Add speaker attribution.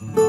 Speaker 1: Bye.